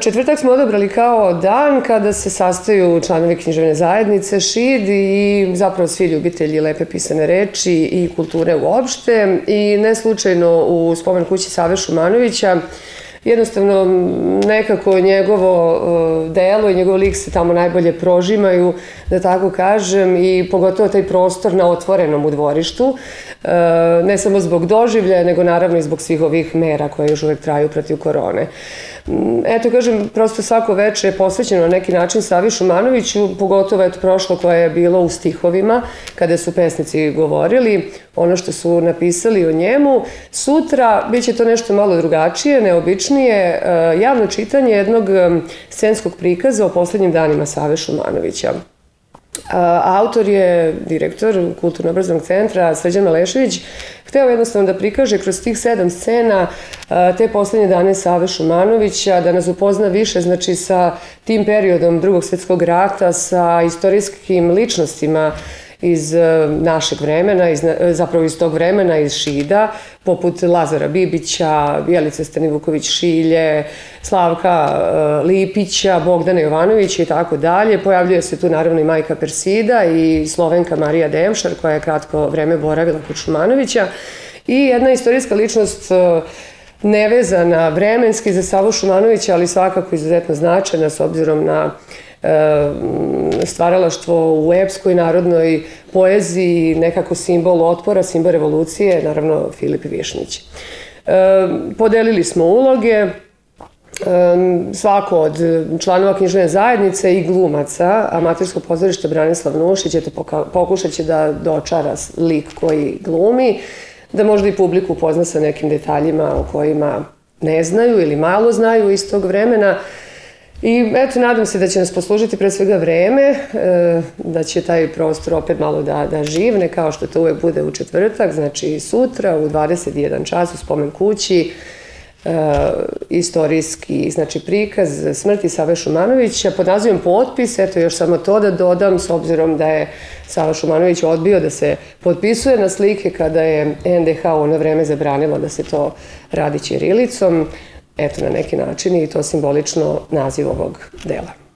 Četvrtak smo odabrali kao dan kada se sastaju članovi književne zajednice ŠID i zapravo svi ljubitelji lepe pisane reči i kulture uopšte. I ne slučajno u spomen kući Save Šumanovića jednostavno nekako njegovo uh, delo i njegov lik se tamo najbolje prožimaju, da tako kažem, i pogotovo taj prostor na otvorenom u dvorištu, uh, ne samo zbog doživlja, nego naravno i zbog svih ovih mera koje još uvek traju protiv korone. Mm, eto, kažem, prosto svako veče je posvećeno na neki način Savi Šumanoviću, pogotovo eto prošlo koje je bilo u stihovima, kada su pesnici govorili ono što su napisali o njemu. Sutra biće to nešto malo drugačije, neobičnije, e, javno čitanje jednog scenskog prikaza o poslednjim danima Save Šumanovića. Autor je direktor Kulturno-obrazovnog centra Sređan Malešević, hteo jednostavno da prikaže kroz tih sedam scena te poslednje dane Save Šumanovića, da nas upozna više znači sa tim periodom drugog svetskog rata, sa istorijskim ličnostima iz e, našeg vremena, iz, zapravo iz tog vremena, iz Šida, poput Lazara Bibića, Bjelice Stanivuković-Šilje, Slavka e, Lipića, Bogdana Jovanovića i tako dalje. Pojavljuje se tu naravno i majka Persida i Slovenka Marija Demšar, koja je kratko vreme boravila kod Šumanovića. I jedna istorijska ličnost e, nevezana vremenski za Savu Šumanovića, ali svakako izuzetno značajna s obzirom na uh, E, stvaralaštvo u epskoj narodnoj poeziji, nekako simbol otpora, simbol revolucije, naravno Filip Višnić. E, podelili smo uloge, e, svako od članova knjižne zajednice i glumaca, amatersko pozorište Branislav Nušić, eto pokušat će da dočara lik koji glumi, da možda i publiku upozna sa nekim detaljima o kojima ne znaju ili malo znaju iz tog vremena. I eto, nadam se da će nas poslužiti pre svega vreme, e, da će taj prostor opet malo da, da živne, kao što to uvek bude u četvrtak, znači sutra u 21 čas u spomen kući, e, istorijski znači, prikaz smrti Save Šumanovića pod nazivom potpis, eto još samo to da dodam s obzirom da je Sava Šumanović odbio da se potpisuje na slike kada je NDH u ono vreme zabranilo da se to radi ćirilicom eto na neki način i to simbolično naziv ovog dela.